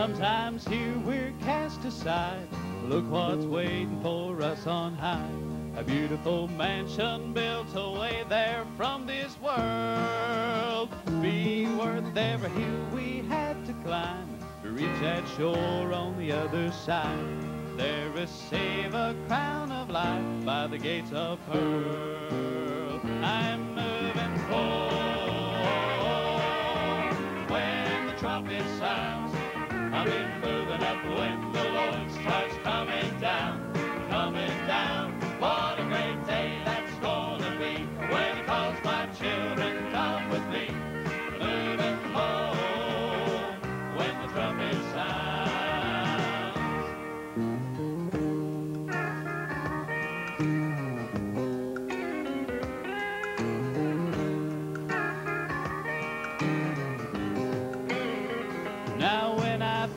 Sometimes here we're cast aside. Look what's waiting for us on high. A beautiful mansion built away there from this world. Be worth every hill we had to climb to reach that shore on the other side. There receive a crown of life by the gates of pearl. I'm moving home when the trumpet sounds. I've been moving up when the Lord starts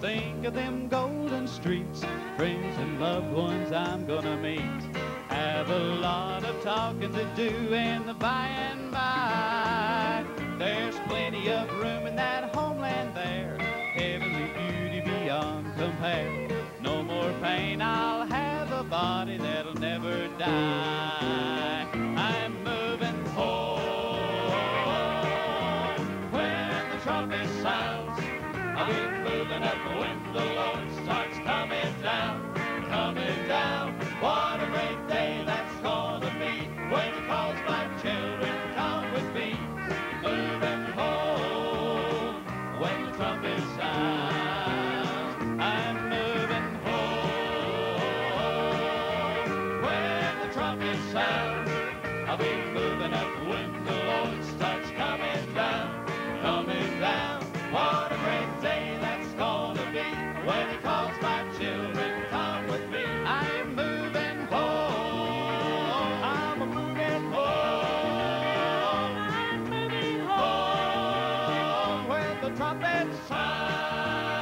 think of them golden streets, friends and loved ones I'm gonna meet, have a lot of talking to do in the by and by. There's plenty of room in that homeland there, heavenly beauty beyond compare. No more pain, I'll have a body that'll never die. I'm moving home when the trumpet sounds. I'll be moving up when the Lord starts coming down, coming down. What a great day that's gonna be when He calls my children, come with me. Moving home when the trumpet sounds. I'm moving home when the trumpet sounds. I'll be moving up when the outside.